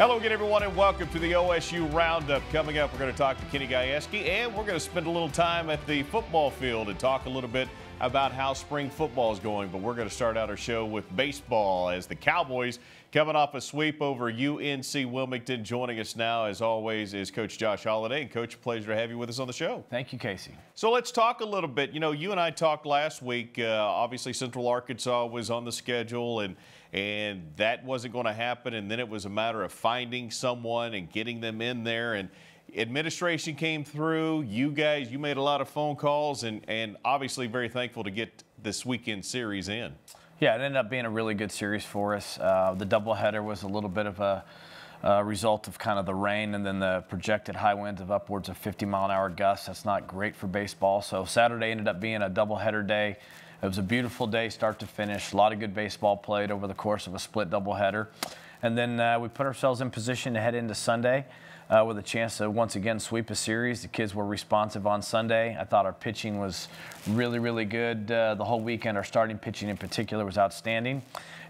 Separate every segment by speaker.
Speaker 1: Hello again, everyone, and welcome to the OSU Roundup. Coming up, we're going to talk to Kenny Gajewski, and we're going to spend a little time at the football field and talk a little bit about how spring football is going. But we're going to start out our show with baseball as the Cowboys coming off a sweep over UNC Wilmington. Joining us now, as always, is Coach Josh Holliday. And, Coach, pleasure to have you with us on the show.
Speaker 2: Thank you, Casey.
Speaker 1: So let's talk a little bit. You know, you and I talked last week. Uh, obviously, Central Arkansas was on the schedule, and and that wasn't going to happen. And then it was a matter of finding someone and getting them in there. And administration came through. You guys, you made a lot of phone calls, and and obviously very thankful to get this weekend series in.
Speaker 2: Yeah, it ended up being a really good series for us. Uh, the doubleheader was a little bit of a uh, result of kind of the rain and then the projected high winds of upwards of 50 mile an hour gusts. That's not great for baseball. So Saturday ended up being a doubleheader day. It was a beautiful day, start to finish. A lot of good baseball played over the course of a split doubleheader. And then uh, we put ourselves in position to head into Sunday uh, with a chance to once again sweep a series. The kids were responsive on Sunday. I thought our pitching was really, really good uh, the whole weekend. Our starting pitching in particular was outstanding.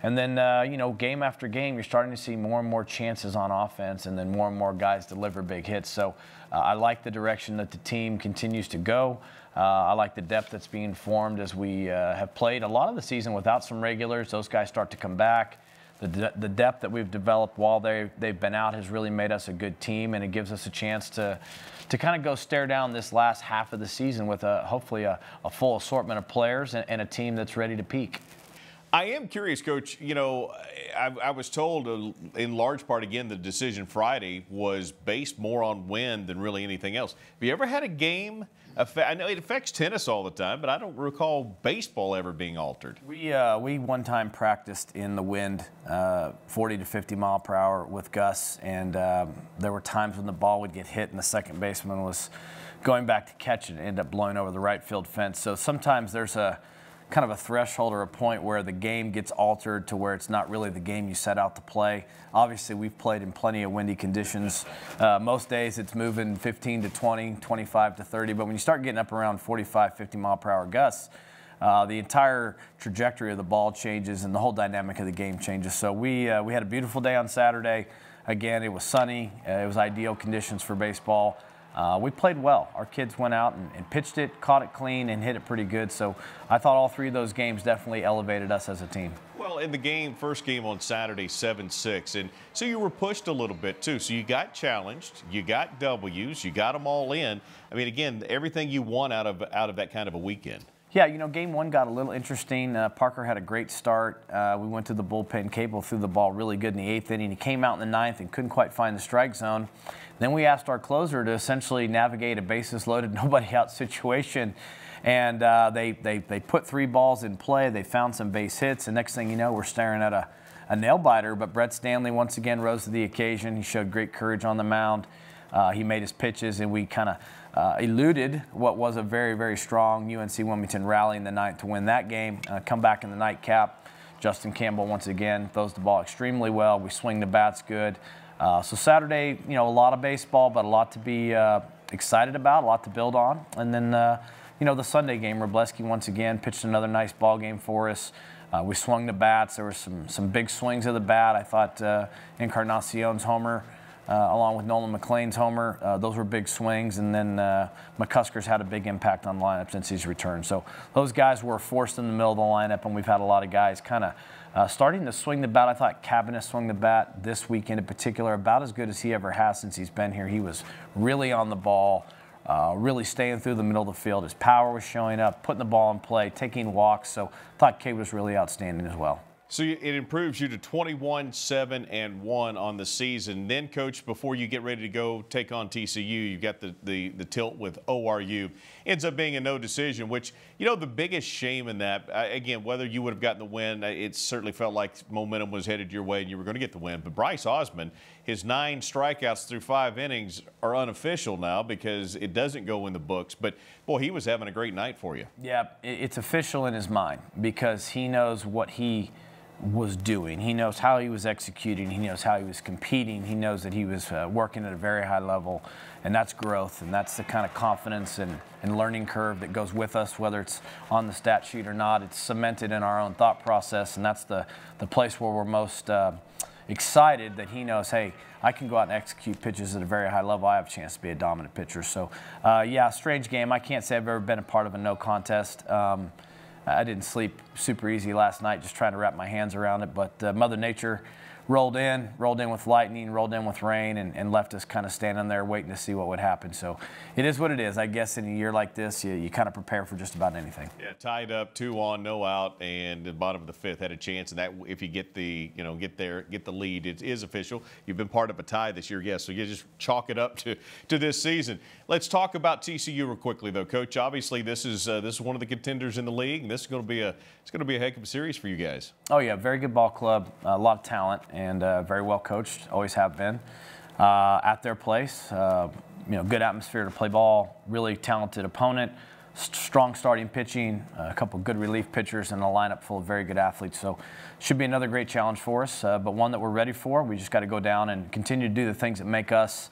Speaker 2: And then, uh, you know, game after game, you're starting to see more and more chances on offense, and then more and more guys deliver big hits. So uh, I like the direction that the team continues to go. Uh, I like the depth that's being formed as we uh, have played a lot of the season without some regulars. Those guys start to come back. The, de- the depth that we've developed while they, they've been out has really made us a good team, and it gives us a chance to, to kind of go stare down this last half of the season with a, hopefully a, a full assortment of players and, and a team that's ready to peak.
Speaker 1: I am curious, Coach. You know, I, I, was told uh, in large part, again, the decision Friday was based more on wind than really anything else. Have you ever had a game? I know it affects tennis all the time, but I don't recall baseball ever being altered.
Speaker 2: We uh, we one time practiced in the wind, uh, 40 to 50 mile per hour with gusts, and um, there were times when the ball would get hit, and the second baseman was going back to catch it and end up blowing over the right field fence. So sometimes there's a kind of a threshold or a point where the game gets altered to where it's not really the game you set out to play. Obviously, we've played in plenty of windy conditions. Uh, most days it's moving 15 to 20, 25 to 30, but when you start getting up around 45, 50 mile per hour gusts, uh, the entire trajectory of the ball changes and the whole dynamic of the game changes. So we, uh, we had a beautiful day on Saturday. Again, it was sunny. Uh, it was ideal conditions for baseball. Uh, we played well. Our kids went out and, and, pitched it, caught it clean, and hit it pretty good. So I thought all three of those games definitely elevated us as a team.
Speaker 1: Well, in the game, first game on Saturday, 7 6. And so you were pushed a little bit, too. So you got challenged, you got W's, you got them all in. I mean, again, everything you want out of, out of that kind of a weekend.
Speaker 2: Yeah, you know, game one got a little interesting. Uh, Parker had a great start. Uh, we went to the bullpen. Cable threw the ball really good in the eighth inning. He came out in the ninth and couldn't quite find the strike zone. Then we asked our closer to essentially navigate a bases loaded, nobody out situation. And uh, they, they, they put three balls in play. They found some base hits. And next thing you know, we're staring at a, a nail biter. But Brett Standlee once again rose to the occasion. He showed great courage on the mound. Uh, he made his pitches, and we kind of uh, eluded what was a very, very strong UNC Wilmington rally in the ninth to win that game. Uh, come back in the nightcap. Justin Campbell once again throws the ball extremely well. We swing the bats good. Uh, so Saturday, you know, a lot of baseball, but a lot to be uh, excited about, a lot to build on. And then, uh, you know, the Sunday game, Robleski once again pitched another nice ball game for us. Uh, we swung the bats. There were some some big swings of the bat. I thought Encarnacion's homer, along with Nolan McLean's homer, uh, those were big swings. And then McCusker's had a big impact on the lineup since he's returned. So those guys were forced in the middle of the lineup, and we've had a lot of guys kind of uh, starting to swing the bat, I thought Cabbiness swung the bat this weekend in particular about as good as he ever has since he's been here. He was really on the ball, uh, really staying through the middle of the field. His power was showing up, putting the ball in play, taking walks. So I thought Cade was really outstanding as well.
Speaker 1: So it improves you to 21, 7, and 1 on the season. Then, coach, before you get ready to go take on TCU, you've got the, the, the tilt with ORU. Ends up being a no decision, which, you know, the biggest shame in that, uh, again, whether you would have gotten the win, uh, it certainly felt like momentum was headed your way and you were going to get the win. But Bryce Osmond, his nine strikeouts through five innings are unofficial now because it doesn't go in the books. But, boy, he was having a great night for you.
Speaker 2: Yeah, it's official in his mind because he knows what he – was doing. He knows how he was executing. He knows how he was competing. He knows that he was uh, working at a very high level, and that's growth, and that's the kind of confidence and, and learning curve that goes with us, whether it's on the stat sheet or not. It's cemented in our own thought process, and that's the, the place where we're most uh, excited that he knows, hey, I can go out and execute pitches at a very high level. I have a chance to be a dominant pitcher. So, uh, yeah, strange game. I can't say I've ever been a part of a no contest. Um, I didn't sleep super easy last night, just trying to wrap my hands around it. But uh, Mother Nature rolled in, rolled in with lightning, rolled in with rain, and, and, left us kind of standing there waiting to see what would happen. So it is what it is. I guess in a year like this, you, you kind of prepare for just about anything.
Speaker 1: Yeah, tied up, two on, no out, and the bottom of the fifth had a chance. And that if you get the, you know, get there, get the lead, it is official. You've been part of a tie this year, yes. So you just chalk it up to to this season. Let's talk about TCU real quickly, though, Coach. Obviously, this is uh, this is one of the contenders in the league. This is going to be a it's going to be a heck of a series for you guys.
Speaker 2: Oh yeah, very good ball club, a lot of talent, and uh, very well coached. Always have been uh, at their place. Uh, you know, good atmosphere to play ball. Really talented opponent. Strong starting pitching, a couple good relief pitchers, and a lineup full of very good athletes. So, should be another great challenge for us, uh, but one that we're ready for. We just got to go down and continue to do the things that make us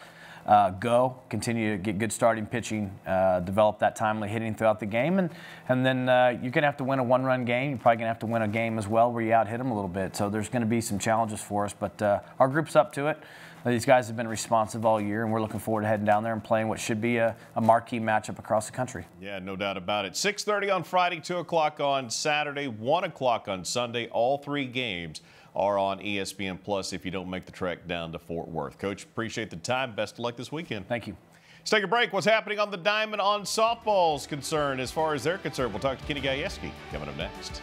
Speaker 2: uh, go, continue to get good starting pitching, uh, develop that timely hitting throughout the game, and and then uh, you're going to have to win a one-run game. You're probably going to have to win a game as well where you out hit them a little bit. So there's going to be some challenges for us, but uh, our group's up to it. These guys have been responsive all year, and we're looking forward to heading down there and playing what should be a, a marquee matchup across the country.
Speaker 1: Yeah, no doubt about it. 6:30 on Friday, 2 o'clock on Saturday, 1 o'clock on Sunday. All three games are on ESPN Plus if you don't make the trek down to Fort Worth. Coach, appreciate the time. Best of luck this weekend.
Speaker 2: Thank you.
Speaker 1: Let's take a break. What's happening on the diamond on softball's concerned as far as they're concerned? We'll talk to Kenny Gajewski coming up next.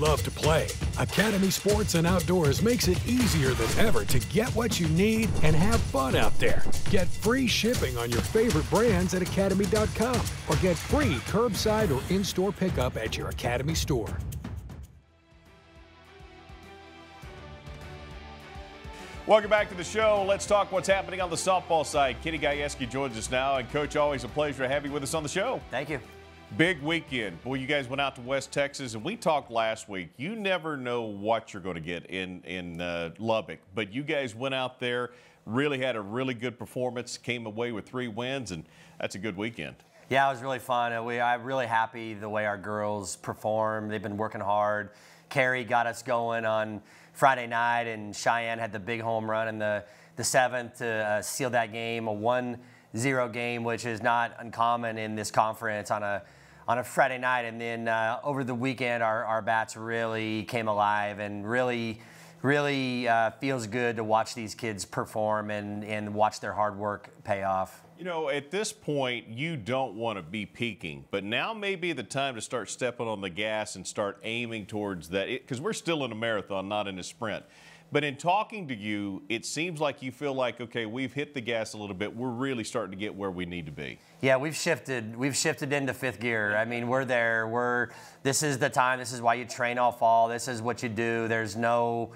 Speaker 3: Love to play. Academy Sports and Outdoors makes it easier than ever to get what you need and have fun out there. Get free shipping on your favorite brands at academy.com or get free curbside or in store pickup at your Academy store.
Speaker 1: Welcome back to the show. Let's talk what's happening on the softball side. Kenny Gajewski joins us now. And, Coach, always a pleasure to have you with us on the show.
Speaker 2: Thank you.
Speaker 1: Big weekend. Boy, you guys went out to West Texas, and we talked last week. You never know what you're going to get in in uh, Lubbock, but you guys went out there, really had a really good performance, came away with three wins, and that's a good weekend.
Speaker 4: Yeah, it was really fun. We, I'm really happy the way our girls performed. They've been working hard. Carrie got us going on Friday night, and Chyenne had the big home run in the, the seventh to uh, seal that game, a 1 0 game, which is not uncommon in this conference on a on a Friday night. And then uh, over the weekend, our, our bats really came alive and really, really uh, feels good to watch these kids perform and, and watch their hard work pay off.
Speaker 1: You know, at this point, you don't want to be peaking, but now may be the time to start stepping on the gas and start aiming towards that because we're still in a marathon, not in a sprint. But in talking to you, it seems like you feel like, okay, we've hit the gas a little bit. We're really starting to get where we need to be.
Speaker 4: Yeah, we've shifted. We've shifted into fifth gear. I mean, we're there. We're. This is the time. This is why you train all fall. This is what you do. There's no.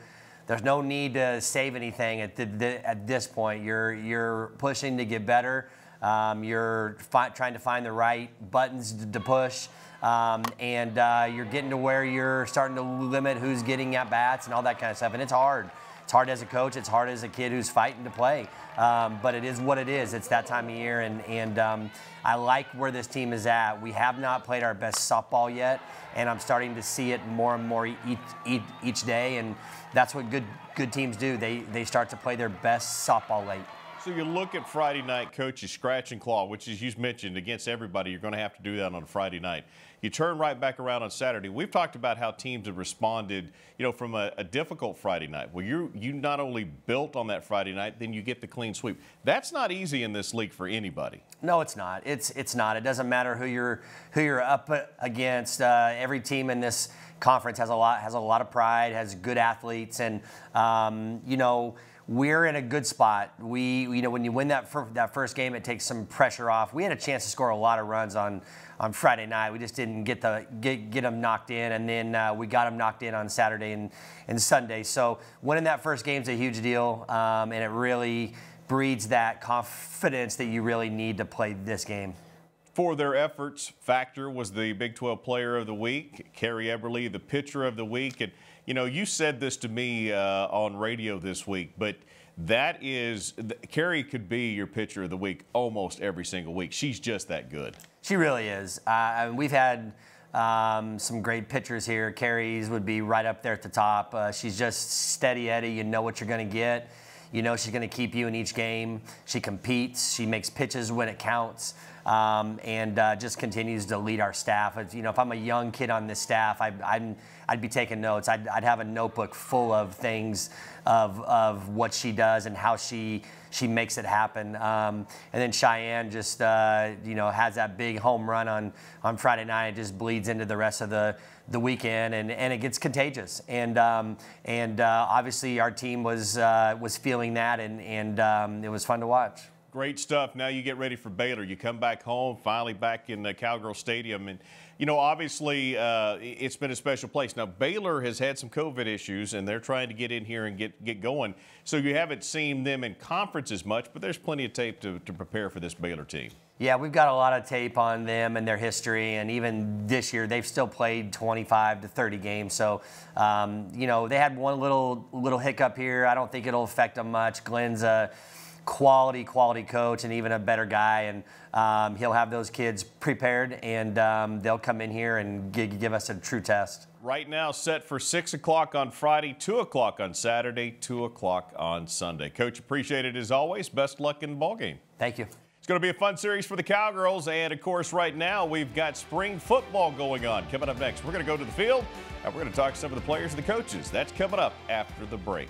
Speaker 4: There's no need to save anything at, the, at this point. You're you're pushing to get better. Um, you're trying to find the right buttons to push. Um, and uh, you're getting to where you're starting to limit who's getting at bats and all that kind of stuff. And it's hard. It's hard as a coach. It's hard as a kid who's fighting to play. Um, but it is what it is. It's that time of year, and and um, I like where this team is at. We have not played our best softball yet, and I'm starting to see it more and more each, each, each day. And that's what good good teams do. They they start to play their best softball late.
Speaker 1: So you look at Friday night, coaches scratch and claw, which as you mentioned against everybody, you're going to have to do that on Friday night. You turn right back around on Saturday. We've talked about how teams have responded, you know, from a, a difficult Friday night. Well, you you not only built on that Friday night, then you get the clean sweep. That's not easy in this league for anybody.
Speaker 4: No, it's not. It's it's not. It doesn't matter who you're who you're up against. Uh, every team in this conference has a lot has a lot of pride, has good athletes, and um, you know we're in a good spot. We, you know, when you win that fir- that first game, it takes some pressure off. We had a chance to score a lot of runs on on Friday night. We just didn't get the get, get them knocked in, and then uh, we got them knocked in on Saturday and, and Sunday. So winning that first game is a huge deal, um, and it really breeds that confidence that you really need to play this game.
Speaker 1: for their efforts. Factor was the Big 12 Player of the Week. Carrie Eberle, the Pitcher of the Week. And, you know, you said this to me uh, on radio this week, but that is, Carrie could be your Pitcher of the Week almost every single week. She's just that good.
Speaker 4: She really is. Uh, we've had um, some great pitchers here. Carrie's would be right up there at the top. Uh, she's just steady Eddie. You know what you're going to get. You know she's going to keep you in each game. She competes. She makes pitches when it counts um, and uh, just continues to lead our staff. You know, if I'm a young kid on this staff, I, I'd, I'd be taking notes. I'd, I'd have a notebook full of things of, of what she does and how she she makes it happen. Um, and then Chyenne just uh, you know has that big home run on on Friday night. It just bleeds into the rest of the the weekend, and, and it gets contagious. And um, and uh, obviously our team was uh, was feeling that, and and um, it was fun to watch.
Speaker 1: Great stuff. Now you get ready for Baylor. You come back home, finally back in the Cowgirl Stadium, and you know obviously uh, it's been a special place. Now Baylor has had some COVID issues, and they're trying to get in here and get get going. So you haven't seen them in conference as much, but there's plenty of tape to, to prepare for this Baylor team.
Speaker 4: Yeah, we've got a lot of tape on them and their history, and even this year they've still played 25 to 30 games. So, um, you know, they had one little little hiccup here. I don't think it'll affect them much. Glenn's a quality, quality coach and even a better guy. And um, he'll have those kids prepared and um, they'll come in here and give, give us a true test.
Speaker 1: Right now, set for 6 o'clock on Friday, 2 o'clock on Saturday, 2 o'clock on Sunday. Coach, appreciate it as always. Best luck in the ball game.
Speaker 4: Thank you.
Speaker 1: It's going to be a fun series for the Cowgirls. And of course, right now, we've got spring football going on. Coming up next, we're going to go to the field and we're going to talk to some of the players and the coaches. That's coming up after the break.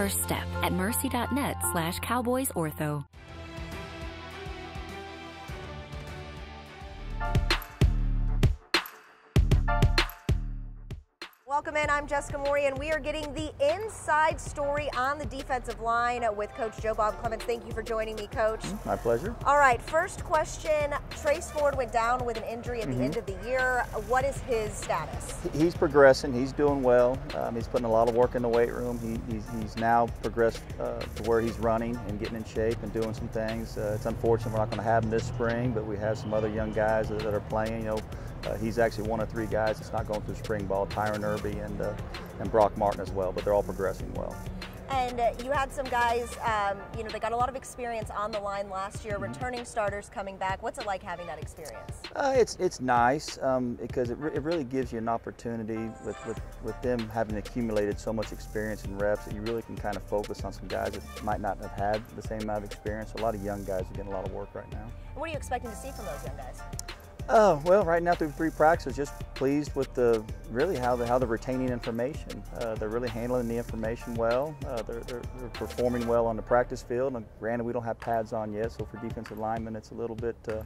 Speaker 5: First step at mercy.net slash cowboysortho.
Speaker 6: Welcome in. I'm Jessica Morrey, and we are getting the inside story on the defensive line with Coach Joe Bob Clements. Thank you for joining me, Coach.
Speaker 7: My pleasure.
Speaker 6: All right, first question. Trace Ford went down with an injury at the mm -hmm. end of the year. What is his status?
Speaker 7: He's progressing. He's doing well. Um, he's putting a lot of work in the weight room. He, he's, he's, now progressed uh, to where he's running and getting in shape and doing some things. Uh, it's unfortunate we're not going to have him this spring, but we have some other young guys that, that are playing. You know, uh, he's actually one of three guys that's not going through spring ball, Tyron Irby and, uh, and Brock Martin as well, but they're all progressing well.
Speaker 6: And uh, you had some guys, um, you know, they got a lot of experience on the line last year, mm -hmm. returning starters coming back. What's it like having that experience?
Speaker 7: Uh, it's it's nice um, because it, re it really gives you an opportunity with, with, with them having accumulated so much experience and reps that you really can kind of focus on some guys that might not have had the same amount of experience. So a lot of young guys are getting a lot of work right now.
Speaker 6: And what are you expecting to see from those young guys?
Speaker 7: Uh, well, right now through three practices, just pleased with the really how the how they're retaining information. Uh, they're really handling the information well. Uh, they're, they're, they're, performing well on the practice field. And granted, we don't have pads on yet, so for defensive linemen, it's a little bit uh,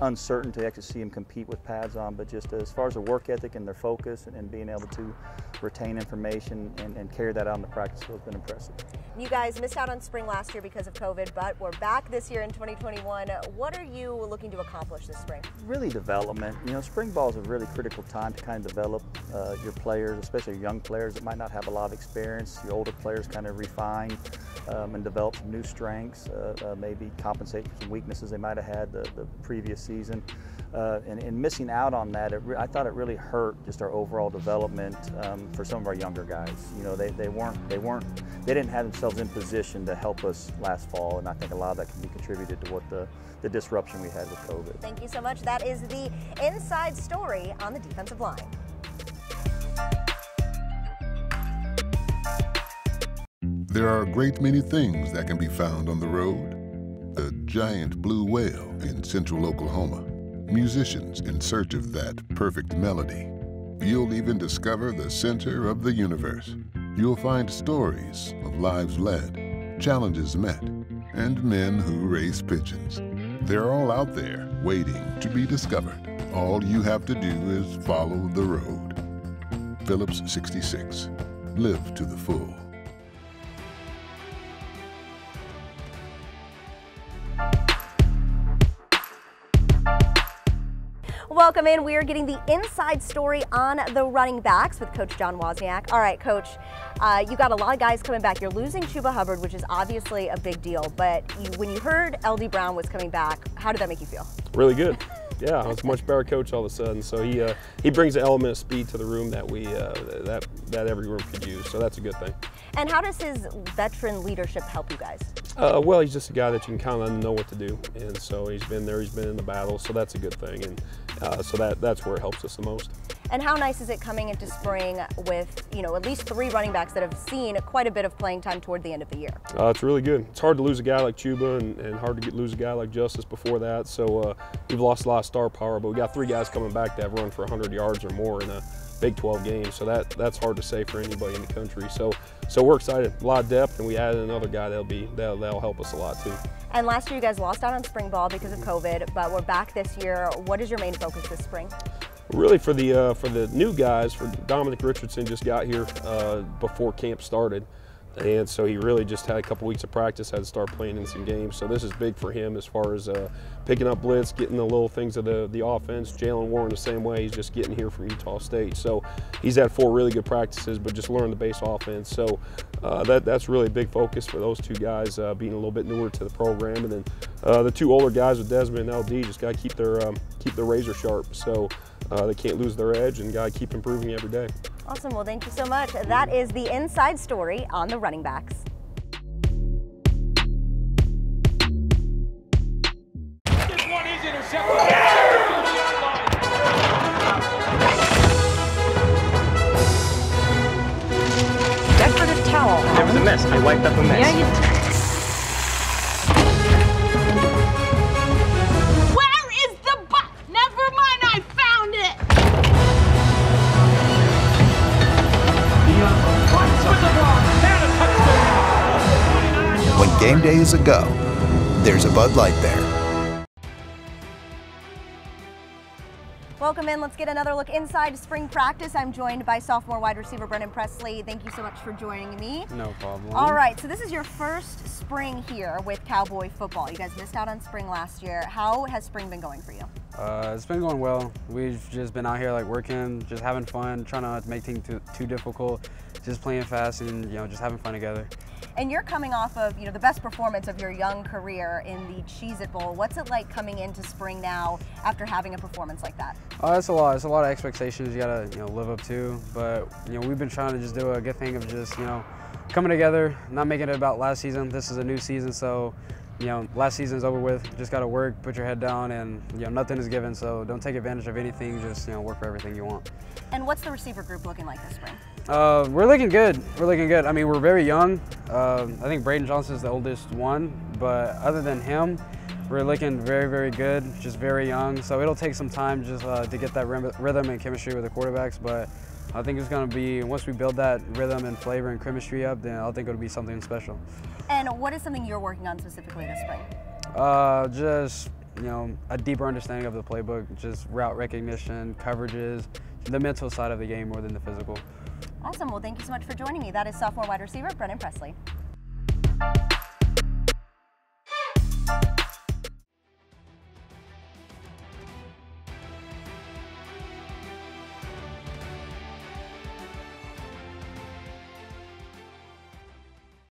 Speaker 7: uncertain to actually see them compete with pads on. But just as far as their work ethic and their focus and, and being able to retain information and, and carry that out on the practice field has been impressive.
Speaker 6: You guys missed out on spring last year because of COVID, but we're back this year in 2021. What are you looking to accomplish this spring?
Speaker 7: Really development. You know, spring ball is a really critical time to kind of develop uh, your players, especially young players that might not have a lot of experience. Your older players kind of refine um, and develop some new strengths, uh, uh, maybe compensate for some weaknesses they might have had the, the previous season. Uh, and, and, missing out on that, I thought it really hurt just our overall development um, for some of our younger guys. You know, they, they weren't they weren't they didn't have themselves in position to help us last fall, and I think a lot of that can be contributed to what the the disruption we had with COVID.
Speaker 6: Thank you so much. That is the inside story on the defensive line.
Speaker 8: There are a great many things that can be found on the road. The giant blue whale in central Oklahoma. Musicians in search of that perfect melody. You'll even discover the center of the universe. You'll find stories of lives led, challenges met, and men who raise pigeons. They're all out there waiting to be discovered all you have to do is follow the road. Phillips 66. Live to the full.
Speaker 6: Welcome in. We are getting the inside story on the running backs with Coach John Wozniak. All right, Coach, uh, you got a lot of guys coming back. You're losing Chuba Hubbard, which is obviously a big deal. But you, when you heard LD Brown was coming back, how did that make you feel?
Speaker 9: Really good. Yeah, I was a much better coach all of a sudden. So he uh, he brings an element of speed to the room that we uh, that that every room could use. So that's a good thing.
Speaker 6: And how does his veteran leadership help you guys?
Speaker 9: Uh, well, he's just a guy that you can kind of know what to do, and so he's been there. He's been in the battle, so that's a good thing, and uh, so that that's where it helps us the most.
Speaker 6: And how nice is it coming into spring with you know at least three running backs that have seen quite a bit of playing time toward the end of the year?
Speaker 9: Uh, it's really good. It's hard to lose a guy like Chuba, and, and hard to get, lose a guy like Justice before that. So uh, we've lost a lot of star power, but we got three guys coming back that have run for 100 yards or more in a Big 12 game. So that that's hard to say for anybody in the country. So so we're excited. A lot of depth, and we added another guy that'll be that'll, that'll help us a lot too.
Speaker 6: And last year you guys lost out on spring ball because of COVID, but we're back this year. What is your main focus this spring?
Speaker 9: Really for the uh, for the new guys, for Dominic Richardson just got here uh, before camp started. And so he really just had a couple weeks of practice, had to start playing in some games. So this is big for him as far as uh, picking up blitz, getting the little things of the, the offense. Jaylen Warren the same way, he's just getting here from Utah State. So he's had four really good practices, but just learned the base offense. So uh, that, that's really a big focus for those two guys, uh, being a little bit newer to the program. And then uh, the two older guys with Dezmon and LD just got to keep their, um, keep their razor sharp. So uh, they can't lose their edge and got to keep improving every day.
Speaker 6: Awesome. Well, thank you so much. That is the inside story on the running backs.
Speaker 10: Decorative towel.
Speaker 11: There was a mess. I wiped up a mess.
Speaker 10: Yeah,
Speaker 12: When game day is a go, there's a Bud Light there.
Speaker 6: Welcome in. Let's get another look inside spring practice. I'm joined by sophomore wide receiver Brennan Presley. Thank you so much for joining me.
Speaker 13: No problem.
Speaker 6: All right, so this is your first spring here with Cowboy football. You guys missed out on spring last year. How has spring been going for you?
Speaker 13: Uh, it's been going well. We've just been out here like working, just having fun, trying not to make things too, too difficult, just playing fast and you know just having fun together.
Speaker 6: And you're coming off of you know the best performance of your young career in the Cheez It Bowl. What's it like coming into spring now after having a performance like that?
Speaker 13: Uh, it's a lot. It's a lot of expectations you gotta you know live up to. But you know we've been trying to just do a good thing of just you know coming together, not making it about last season. This is a new season, so you know last season's over with. Just gotta work, put your head down, and you know nothing is given. So don't take advantage of anything. Just you know work for everything you want.
Speaker 6: And what's the receiver group looking like this spring?
Speaker 13: Uh, we're looking good. We're looking good. I mean, we're very young. Uh, I think Braydon Johnson is the oldest one, but other than him, we're looking very, very good. Just very young. So it'll take some time just uh, to get that rhythm and chemistry with the quarterbacks. But I think it's going to be once we build that rhythm and flavor and chemistry up, then I think it'll be something special.
Speaker 6: And what is something you're working on specifically this spring?
Speaker 13: Uh, just you know, a deeper understanding of the playbook, just route recognition, coverages, the mental side of the game more than the physical.
Speaker 6: Awesome. Well, thank you so much for joining me. That is sophomore wide receiver Brennan Presley.